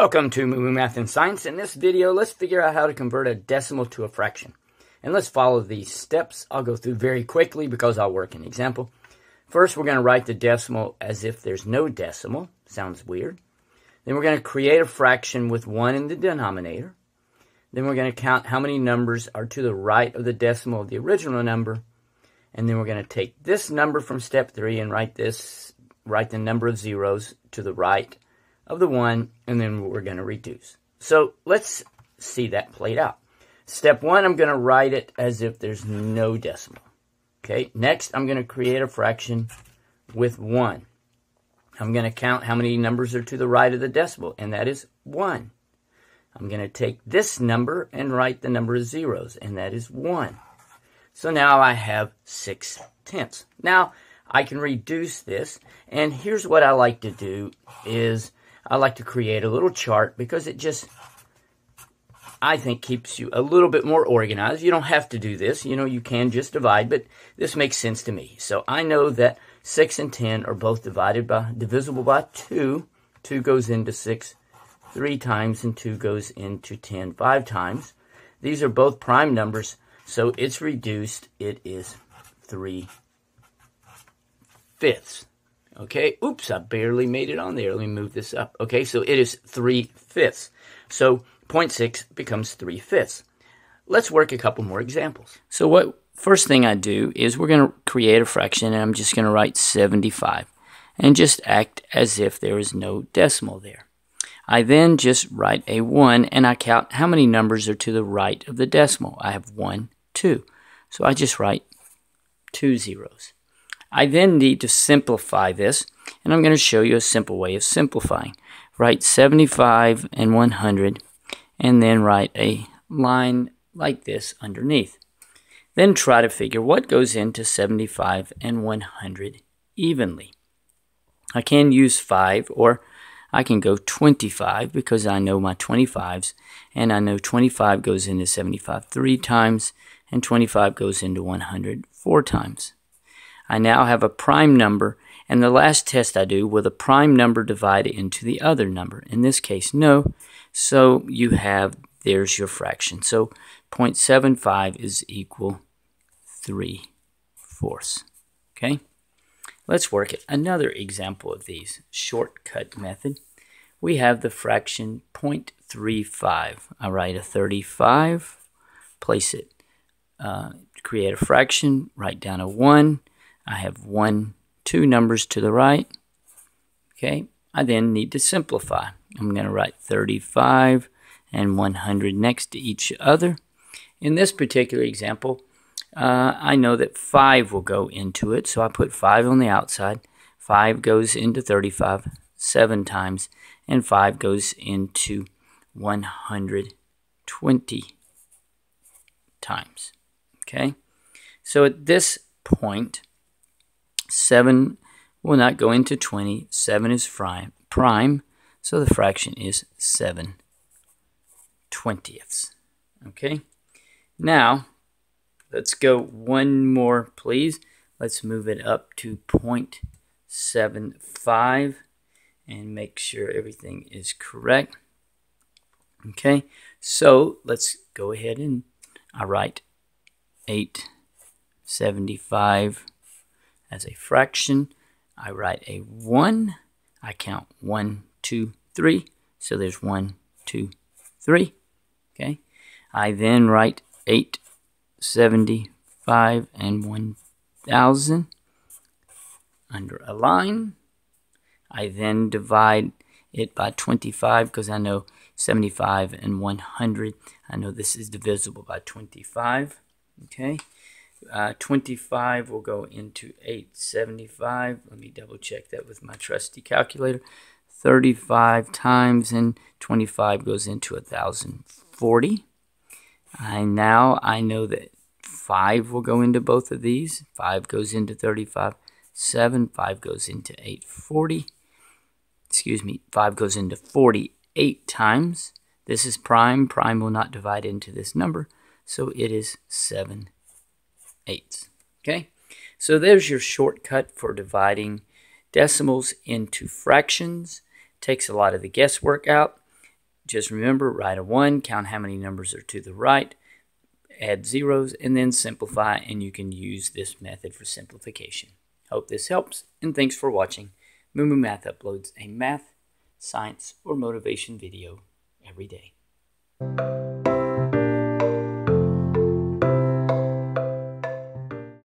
Welcome to Moo Math and Science. In this video, let's figure out how to convert a decimal to a fraction. And let's follow these steps. I'll go through very quickly because I'll work an example. First, we're going to write the decimal as if there's no decimal. Sounds weird. Then we're going to create a fraction with 1 in the denominator. Then we're going to count how many numbers are to the right of the decimal of the original number. And then we're going to take this number from step 3 and write this, write the number of zeros to the right of the 1, and then we're going to reduce. So let's see that played out. Step 1, I'm going to write it as if there's no decimal. Okay, next I'm going to create a fraction with 1. I'm going to count how many numbers are to the right of the decimal, and that is 1. I'm going to take this number and write the number of zeros, and that is 1. So now I have 6 tenths. Now, I can reduce this, and here's what I like to do is I like to create a little chart because it just, I think, keeps you a little bit more organized. You don't have to do this. You know, you can just divide, but this makes sense to me. So I know that 6 and 10 are both divided by, divisible by 2. 2 goes into 6 three times, and 2 goes into 10 five times. These are both prime numbers, so it's reduced. It is 3 fifths. Okay, oops, I barely made it on there. Let me move this up. Okay, so it is 3 fifths. So 0.6 becomes 3 fifths. Let's work a couple more examples. So what first thing I do is we're going to create a fraction and I'm just going to write 75 and just act as if there is no decimal there. I then just write a 1 and I count how many numbers are to the right of the decimal. I have 1, 2. So I just write two zeros. I then need to simplify this, and I'm going to show you a simple way of simplifying. Write 75 and 100, and then write a line like this underneath. Then try to figure what goes into 75 and 100 evenly. I can use 5 or I can go 25 because I know my 25s and I know 25 goes into 75 three times and 25 goes into 100 four times. I now have a prime number, and the last test I do, will the prime number divide into the other number? In this case, no. So you have, there's your fraction. So 0.75 is equal 3 fourths. Okay? Let's work at another example of these. Shortcut method. We have the fraction 0.35. I write a 35, place it, uh, create a fraction, write down a 1, I have one, two numbers to the right. Okay, I then need to simplify. I'm going to write 35 and 100 next to each other. In this particular example, uh, I know that 5 will go into it, so I put 5 on the outside. 5 goes into 35 seven times, and 5 goes into 120 times. Okay, so at this point, 7 will not go into 20. 7 is prime, so the fraction is 7 twentieths. Okay, now let's go one more, please. Let's move it up to 0.75 and make sure everything is correct. Okay, so let's go ahead and I write 875 as a fraction. I write a 1. I count one, two, three. So there's one, two, three. Okay. I then write 875 and 1000 under a line. I then divide it by 25 because I know 75 and 100. I know this is divisible by 25. Okay. Uh, 25 will go into 875. Let me double check that with my trusty calculator. 35 times and 25 goes into 1040. I now I know that 5 will go into both of these. 5 goes into 35. 7, 5 goes into 840. Excuse me, 5 goes into 48 times. This is prime. Prime will not divide into this number, so it is 7 eighths. Okay, so there's your shortcut for dividing decimals into fractions. Takes a lot of the guesswork out. just remember, write a 1, count how many numbers are to the right, add zeros, and then simplify, and you can use this method for simplification. Hope this helps, and thanks for watching. Moo Math uploads a math, science, or motivation video every day.